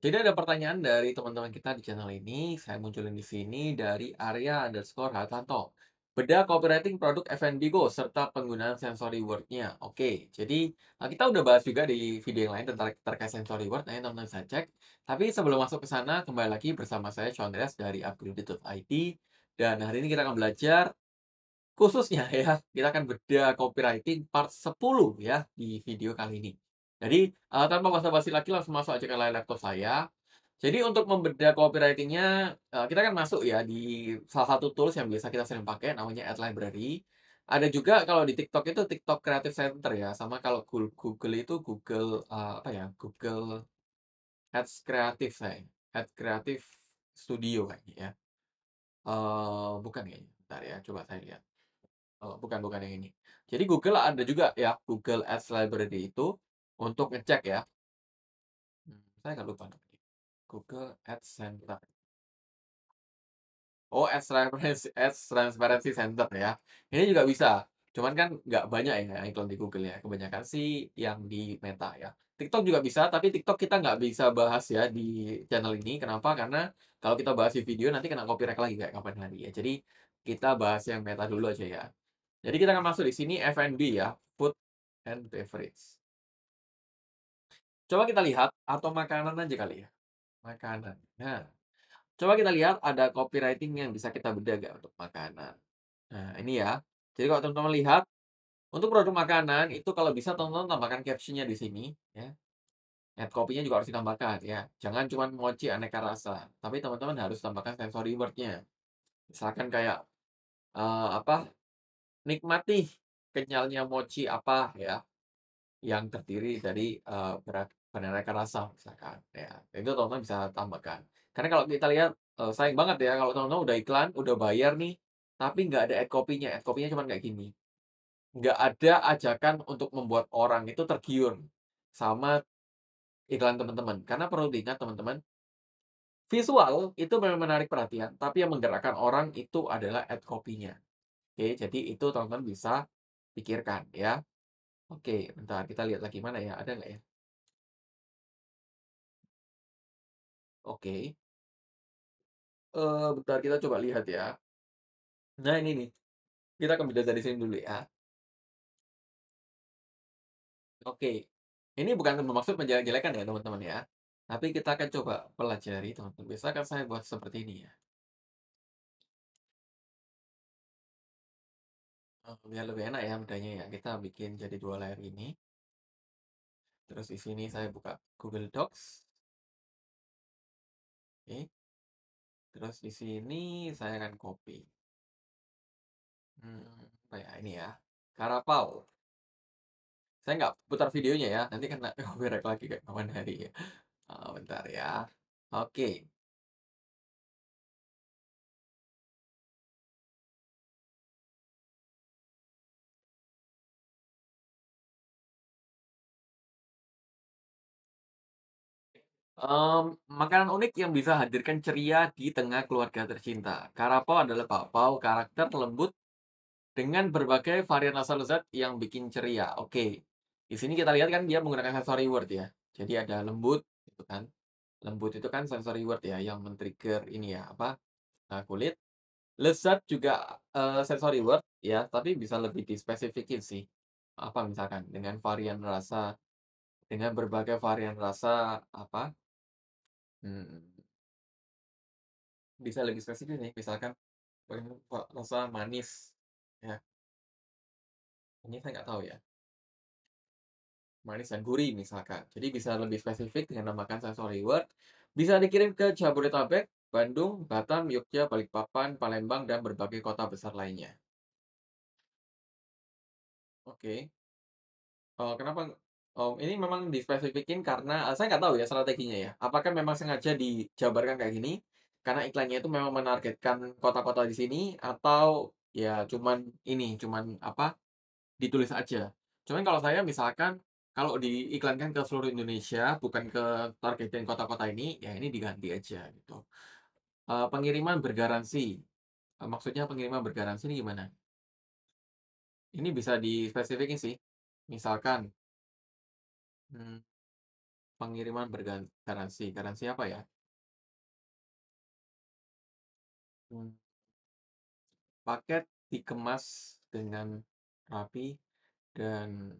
Jadi ada pertanyaan dari teman-teman kita di channel ini, saya munculin di sini dari Arya underscore Hartanto. Beda copywriting produk F&B Go serta penggunaan sensory word-nya. Oke, jadi eh, kita udah bahas juga di video yang lain tentang terkait sensory word, nah teman-teman bisa cek. Tapi sebelum masuk ke sana, kembali lagi bersama saya Andreas dari upgraded.it. Dan hari ini kita akan belajar khususnya ya, kita akan bedah copywriting part 10 ya di video kali ini. Jadi, eee, tanpa basa-basi lagi langsung masuk aja ke layar laptop saya. Jadi untuk membedah copywriting-nya, eee, kita akan masuk ya di salah satu tools yang biasa kita sering pakai namanya Ad Library. Ada juga kalau di TikTok itu TikTok Creative Center ya, sama kalau Google itu Google, eee, apa ya, Google Ads Creative sayanya, Ads Creative Studio kayaknya ya. Eee, bukan kayaknya, bentar ya, coba saya lihat. Oh, bukan bukan yang ini. Jadi Google ada juga ya, Google Ads Library itu untuk ngecek ya. Hmm, saya agak lupa. Google Ads Center. Oh, Ads Transparency Ads Transparency Center ya. Ini juga bisa, cuman kan nggak banyak ya iklan di Google ya, kebanyakan sih yang di Meta ya. TikTok juga bisa, tapi TikTok kita nggak bisa bahas ya di channel ini. Kenapa? Karena kalau kita bahas di video nanti kena copyright lagi kayak kapan hari ya. Jadi kita bahas yang Meta dulu aja ya. Jadi kita akan masuk di sini F&B ya, food and beverage. Coba kita lihat atau makanan aja kali ya, makanan. Nah, coba kita lihat ada copywriting yang bisa kita bedah nggak untuk makanan. Nah, ini ya. Jadi kalau teman-teman lihat, untuk produk makanan itu kalau bisa teman-teman tambahkan caption-nya di sini ya. Add copy-nya juga harus ditambahkan ya. Jangan cuma mochi aneka rasa, tapi teman-teman harus tambahkan sensory word-nya. Misalkan kayak, eee, apa, nikmati kenyalnya mochi apa ya. Yang terdiri dari, eee, beraneka rasa misalkan, ya. Itu teman-teman bisa tambahkan. Karena kalau kita lihat, eee, sayang banget ya kalau teman-teman udah iklan, udah bayar nih, tapi nggak ada add copy-nya, add copy-nya cuman kayak gini. Nggak ada ajakan untuk membuat orang itu tergiur sama iklan teman-teman. Karena perlu diingat teman-teman, visual itu memang menarik perhatian, tapi yang menggerakkan orang itu adalah add copy-nya. Oke, jadi itu teman-teman bisa pikirkan ya. Oke, bentar kita lihat lagi mana ya, ada nggak ya? Oke, eee, bentar kita coba lihat ya. Nah ini nih, kita akan belajar dari sini dulu ya. Oke, ini bukan bermaksud menjelek-jelekan ya teman-teman ya, tapi kita akan coba pelajari teman-teman. Misalkan saya buat seperti ini ya, eee, biar lebih enak ya bedanya ya, kita bikin jadi 2 layar ini, terus di sini saya buka Google Docs, oke, terus di sini saya akan copy, mmm, apa ya, ini ya, Karapau. Saya nggak putar videonya ya, nanti kena copyright lagi kayak kapan hari ya. Eee, bentar ya. Oke, mmm, makanan unik yang bisa hadirkan ceria di tengah keluarga tercinta. Karapau adalah bakpao karakter lembut dengan berbagai varian rasa lezat yang bikin ceria. Oke, di sini kita lihat kan dia menggunakan sensory word ya. Jadi ada lembut gitu kan. Lembut itu kan sensory word ya yang men-trigger ini ya, apa, eee, kulit. Lezat juga, eee, sensory word ya, tapi bisa lebih dispesifikin sih. Apa misalkan dengan varian rasa dengan berbagai varian rasa apa, mmm, bisa lebih spesifik nih misalkan, rasa manis ya, ini saya nggak tahu ya, manis dan gurih misalkan. Jadi bisa lebih spesifik dengan menambahkan sensory word, bisa dikirim ke Jabodetabek, Bandung, Batam, Yogyakarta, Balikpapan, Palembang, dan berbagai kota besar lainnya. Oke. Oh, kenapa oh, ini memang dispesifikin karena, eee, saya nggak tahu ya strateginya ya. Apakah memang sengaja dijabarkan kayak gini, karena iklannya itu memang menargetkan kota-kota di sini, atau ya cuman ini, cuman apa, ditulis aja. Cuman kalau saya misalkan, kalau diiklankan ke seluruh Indonesia, bukan ke targetin kota-kota ini, ya ini diganti aja gitu. Eee, pengiriman bergaransi, eee, maksudnya pengiriman bergaransi ini gimana? Ini bisa dispesifikin sih. Misalkan, mmm Pengiriman bergan garansi. Garansi apa ya? Mmm. Paket dikemas dengan rapi dan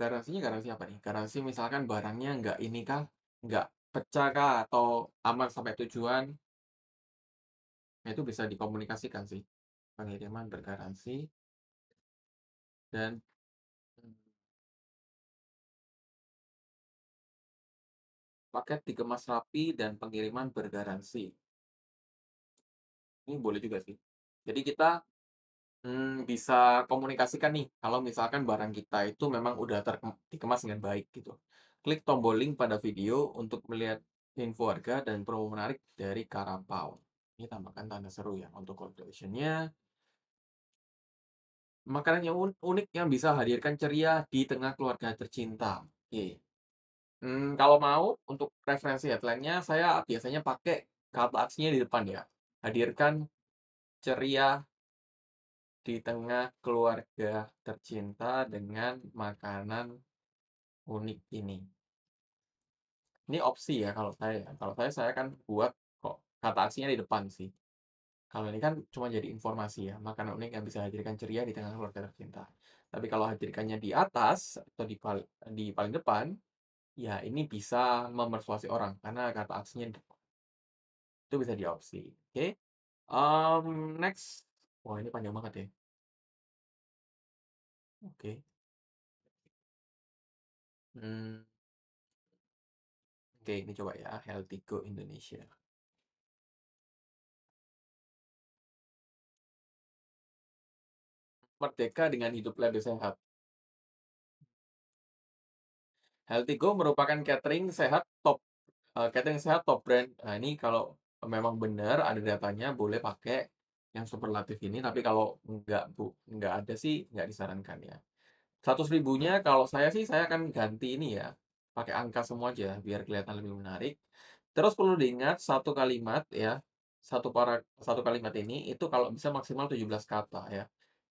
Garansinya garansi apa nih? Garansi misalkan barangnya nggak ini kah, nggak pecah kah, atau aman sampai tujuan? Nah, itu bisa dikomunikasikan sih, pengiriman bergaransi dan paket dikemas rapi dan pengiriman bergaransi. Ini boleh juga sih. Jadi kita, mmm, bisa komunikasikan nih, kalau misalkan barang kita itu memang udah terkem dikemas dengan baik gitu. Klik tombol link pada video untuk melihat info harga dan promo menarik dari Karapau. Ini tambahkan tanda seru ya untuk action-nya. Makanan yang un unik yang bisa hadirkan ceria di tengah keluarga tercinta. Oke. Mmm, kalau mau untuk referensi headline-nya saya biasanya pakai kata aksinya di depan ya. Hadirkan ceria di tengah keluarga tercinta dengan makanan unik ini. Ini opsi ya kalau saya ya. Kalau saya, saya kan buat kata aksinya di depan sih. Kalau ini kan cuma jadi informasi ya, makanan unik yang bisa hadirkan ceria di tengah keluarga tercinta. Tapi kalau hadirkannya di atas atau di pal di paling depan, ya ini bisa memersuasi orang karena kata aksinya di depan. Itu bisa diopsi, oke. Mmm, next. Wah, ini panjang banget ya. Oke. Mmm, oke ini coba ya, Healthy Go Indonesia. Merdeka dengan hidup lebih sehat. Healthy Go merupakan catering sehat top eee, catering sehat top brand. Nah, ini kalau memang benar ada datanya boleh pakai yang superlatif ini, tapi kalau enggak bu enggak ada sih nggak disarankan ya. Seratus ribunya kalau saya sih saya akan ganti ini ya, pakai angka semua aja biar kelihatan lebih menarik. Terus perlu diingat satu kalimat ya, satu para satu kalimat ini itu kalau bisa maksimal 17 kata ya.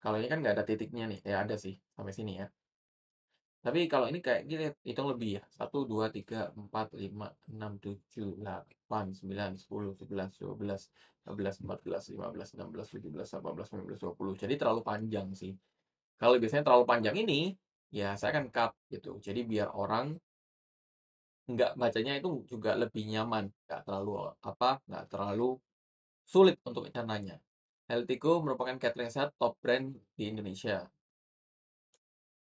Kalau ini kan nggak ada titiknya nih, ya ada sih sampai sini ya. Tapi kalau ini kayak gini, hitung lebih ya. satu 2 3 4 5 6 7 8 9 10 11 12 13 14 15 16 17 18 19 20. Jadi terlalu panjang sih. Kalau biasanya terlalu panjang ini, ya saya akan cut gitu. Jadi biar orang nggak bacanya itu juga lebih nyaman, nggak terlalu apa, nggak terlalu sulit untuk cernanya. Healthy Go merupakan catering sehat top brand di Indonesia.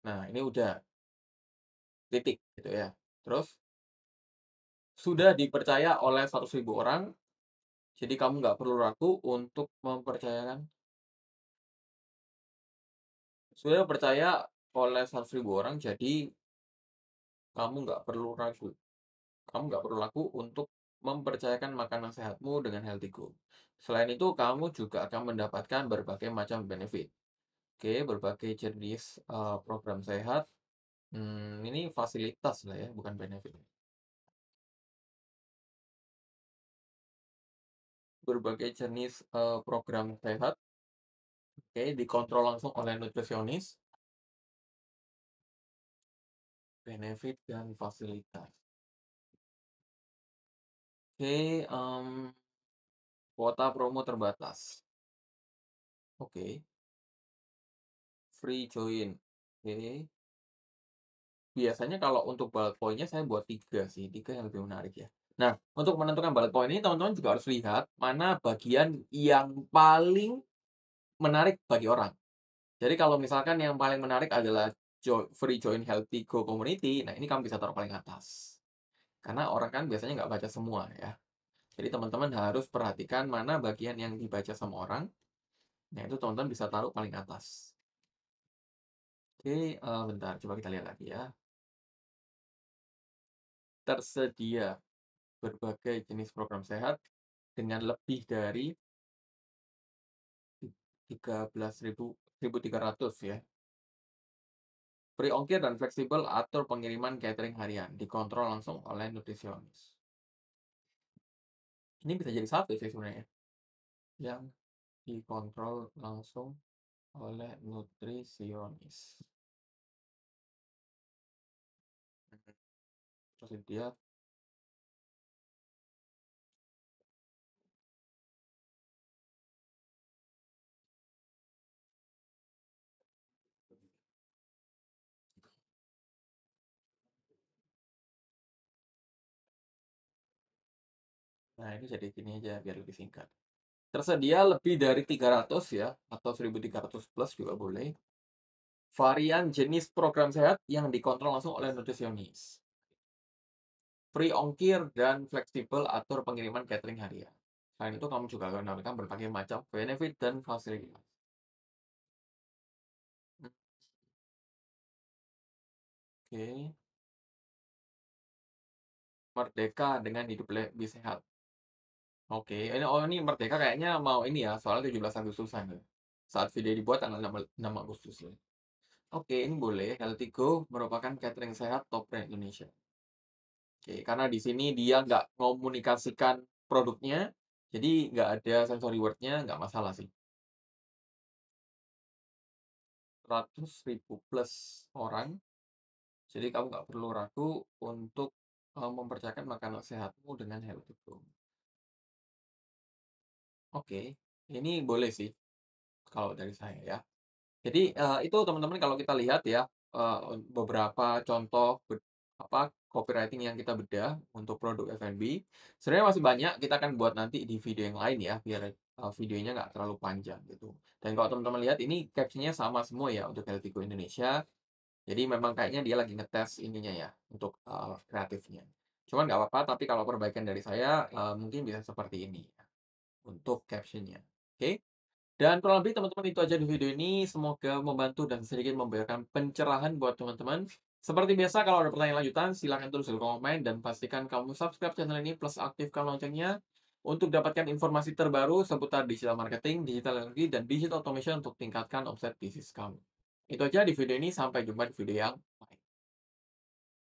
Nah, ini udah titik gitu ya. Terus sudah dipercaya oleh 100.000 orang, jadi kamu nggak perlu ragu untuk mempercayakan sudah percaya oleh 100.000 orang, jadi kamu nggak perlu ragu. Kamu nggak perlu ragu untuk mempercayakan makanan sehatmu dengan Healthy. Selain itu, kamu juga akan mendapatkan berbagai macam benefit. Oke, berbagai jenis, eee, program sehat, mmm, ini fasilitas lah ya, bukan benefit. Berbagai jenis, eee, program sehat, oke, dikontrol langsung oleh nutrisionis. Benefit dan fasilitas. Oke, mmm, kuota promo terbatas. Oke. Free join, oke. Biasanya kalau untuk bullet point-nya saya buat 3 sih, 3 yang lebih menarik ya. Nah, untuk menentukan bullet point ini teman-teman juga harus lihat mana bagian yang paling menarik bagi orang. Jadi kalau misalkan yang paling menarik adalah free join Healthy Go Community, nah ini kamu bisa taruh paling atas. Karena orang kan biasanya nggak baca semua ya. Jadi teman-teman harus perhatikan mana bagian yang dibaca sama orang, nah itu teman-teman bisa taruh paling atas. Oke, eee, bentar coba kita lihat lagi ya. Tersedia berbagai jenis program sehat dengan lebih dari ti 13.000 1.300 ya. Free ongkir dan fleksibel atur pengiriman catering harian, dikontrol langsung oleh nutrisionis. Ini bisa jadi satu sih sebenarnya. yang dikontrol langsung oleh nutrisionis. Tersedia Nah, ini jadi gini aja biar lebih singkat. Tersedia lebih dari 300 ya, atau 1.300 plus juga boleh. Varian jenis program sehat yang dikontrol langsung oleh nutrisionis. Free ongkir dan fleksibel atur pengiriman catering harian. Selain itu, kamu juga mendapatkan berbagai macam benefit dan fasilitas. Oke. Merdeka dengan hidup lebih sehat. Oke, ini oh ini Merdeka kayaknya mau ini ya, soalnya 17 Agustusan ya. Saat video dibuat tanggal 6, 6 Agustus ya. Oke, ini boleh. Healthy Go merupakan catering sehat top brand Indonesia. Oke, karena di sini dia nggak komunikasikan produknya, jadi nggak ada sensory word-nya, nggak masalah sih. 100.000 plus orang, jadi kamu nggak perlu ragu untuk uh, mempercayakan makanan sehatmu dengan Healthy Go. Oke, ini boleh sih kalau dari saya ya. Jadi, eee, itu teman-teman kalau kita lihat ya, eee, beberapa contoh apa, copywriting yang kita bedah untuk produk F&B. Sebenarnya masih banyak, kita akan buat nanti di video yang lain ya, biar, eee, videonya nggak terlalu panjang gitu. Dan kalau teman-teman lihat ini caption-nya sama semua ya untuk Healthy Go Indonesia. Jadi memang kayaknya dia lagi ngetes ininya ya, untuk, eee, kreatifnya. Cuman nggak apa-apa, tapi kalau perbaikan dari saya, eee, mungkin bisa seperti ini untuk caption-nya. Oke? Dan kurang lebih teman-teman itu aja di video ini. Semoga membantu dan sedikit memberikan pencerahan buat teman-teman. Seperti biasa, kalau ada pertanyaan lanjutan, silahkan tulis di komen dan pastikan kamu subscribe channel ini plus aktifkan loncengnya untuk dapatkan informasi terbaru seputar digital marketing, digital energy, dan digital automation untuk tingkatkan omset bisnis kamu. Itu aja di video ini, sampai jumpa di video yang lain.